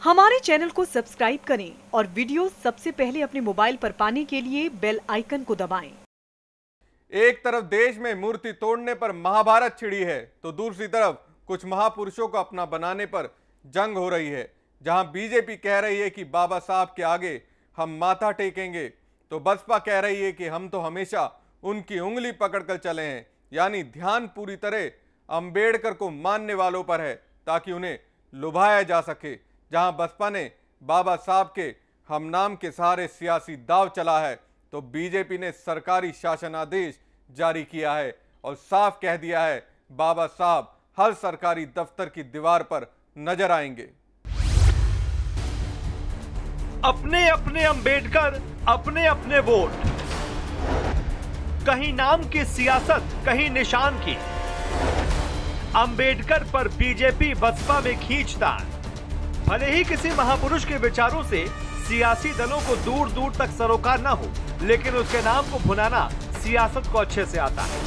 हमारे चैनल को सब्सक्राइब करें और वीडियो सबसे पहले अपने मोबाइल पर पाने के लिए बेल आइकन को दबाएँ। एक तरफ़ देश में मूर्ति तोड़ने पर महाभारत छिड़ी है तो दूसरी तरफ़ कुछ महापुरुषों को अपना बनाने पर जंग हो रही है, जहाँ बीजेपी कह रही है कि बाबा साहब के आगे हम माथा टेकेंगे तो बसपा कह रही है कि हम तो हमेशा उनकी उंगली पकड़कर चले हैं, यानी ध्यान पूरी तरह अंबेडकर को मानने वालों पर है, ताकि उन्हें लुभाया जा सके जहाँ बसपा ने बाबा साहब के हम नाम के सहारे सियासी दाव चला है तो बीजेपी ने सरकारी शासन आदेश जारी किया है और साफ़ कह दिया है, बाबा साहब हर सरकारी दफ्तर की दीवार पर नज़र आएँगे। अपने अपने अंबेडकर, अपने अपने वोट। कहीं नाम की सियासत, कहीं निशान की। अंबेडकर पर बीजेपी बसपा में खींचतान। भले ही किसी महापुरुष के विचारों से सियासी दलों को दूर दूर तक सरोकार न हो, लेकिन उसके नाम को भुनाना सियासत को अच्छे से आता है।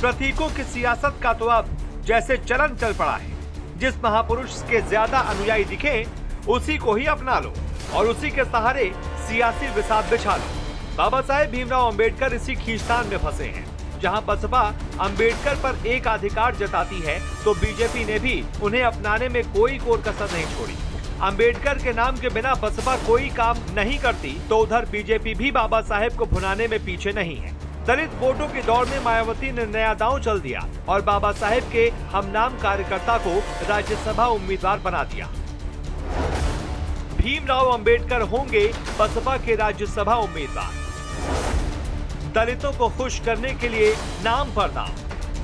प्रतीकों की सियासत का तो अब जैसे चलन चल पड़ा है। जिस महापुरुष के ज़्यादा अनुयायी दिखे, उसी को ही अपना लो और उसी के सहारे सियासी विसाद बिछा लो। बाबा साहेब भीमराव अंबेडकर इसी खींचतान में फंसे हैं। जहाँ बसपा अंबेडकर पर एक अधिकार जताती है तो बीजेपी ने भी उन्हें अपनाने में कोई कोर कसर नहीं छोड़ी। अंबेडकर के नाम के बिना बसपा कोई काम नहीं करती तो उधर बीजेपी भी बाबा साहेब को भुनाने में पीछे नहीं है। दलित वोटों की दौड़ में मायावती ने नया दांव चल दिया और बाबा साहेब के हम नाम कार्यकर्ता को राज्यसभा उम्मीदवार बना दिया। भीमराव अंबेडकर होंगे बसपा के राज्यसभा उम्मीदवार। दलितों को खुश करने के लिए नाम पर नाम।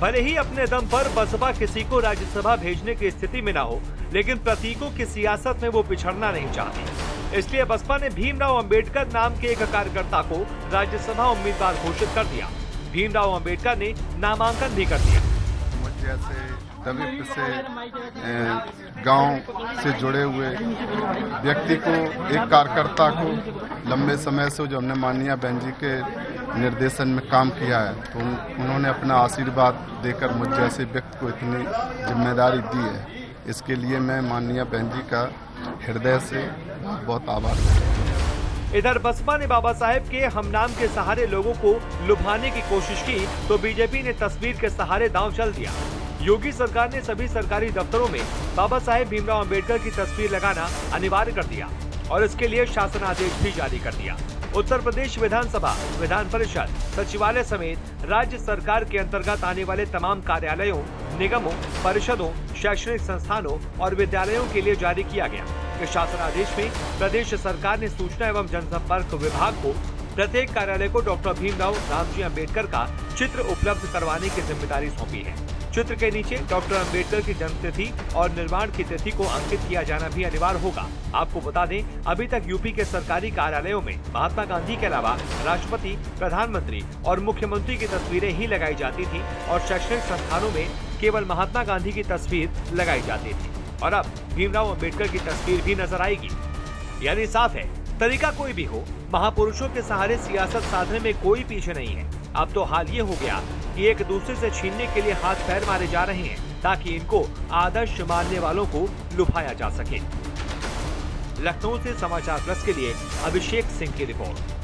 भले ही अपने दम पर बसपा किसी को राज्यसभा भेजने की स्थिति में न हो, लेकिन प्रतीकों की सियासत में वो पिछड़ना नहीं चाहती। इसलिए बसपा ने भीमराव अंबेडकर नाम के एक कार्यकर्ता को राज्यसभा उम्मीदवार घोषित कर दिया। भीमराव अंबेडकर ने नामांकन भी कर दिया। दलित से गाँव से जुड़े हुए व्यक्ति को एक कार्यकर्ता को लंबे समय से जो हमने मानिया बहन जी के निर्देशन में काम किया है तो उन्होंने अपना आशीर्वाद देकर मुझ जैसे व्यक्ति को इतनी ज़िम्मेदारी दी है। इसके लिए मैं माननीय बहन जी का हृदय से बहुत आभार इधर बसपा ने बाबा साहेब के हम नाम के सहारे लोगों को लुभाने की कोशिश की तो बीजेपी ने तस्वीर के सहारे दांव चल दिया। योगी सरकार ने सभी सरकारी दफ्तरों में बाबा साहेब भीमराव अंबेडकर की तस्वीर लगाना अनिवार्य कर दिया और इसके लिए शासन आदेश भी जारी कर दिया। उत्तर प्रदेश विधानसभा, विधान परिषद, सचिवालय समेत राज्य सरकार के अंतर्गत आने वाले तमाम कार्यालयों, निगमों, परिषदों, शैक्षणिक संस्थानों और विद्यालयों के लिए जारी किया गया। इस शासन आदेश में प्रदेश सरकार ने सूचना एवं जनसंपर्क विभाग को प्रत्येक कार्यालय को डॉक्टर भीमराव रामजी अंबेडकर का चित्र उपलब्ध करवाने की ज़िम्मेदारी सौंपी है। चित्र के नीचे डॉक्टर अंबेडकर की जन्म तिथि और निर्माण की तिथि को अंकित किया जाना भी अनिवार्य होगा। आपको बता दें, अभी तक यूपी के सरकारी कार्यालयों में महात्मा गांधी के अलावा राष्ट्रपति, प्रधानमंत्री और मुख्यमंत्री की तस्वीरें ही लगाई जाती थी और शैक्षणिक संस्थानों में केवल महात्मा गांधी की तस्वीर लगाई जाती थी। और अब भीमराव अंबेडकर की तस्वीर भी नज़र आएगी। यानी साफ़ है तरीका कोई भी हो, महापुरुषों के सहारे सियासत साधने में कोई पीछे नहीं है। अब तो हाल ये हो गया कि एक दूसरे से छीनने के लिए हाथ पैर मारे जा रहे हैं, ताकि इनको आदर्श मानने वालों को लुभाया जा सके। लखनऊ से समाचार प्लस के लिए अभिषेक सिंह की रिपोर्ट।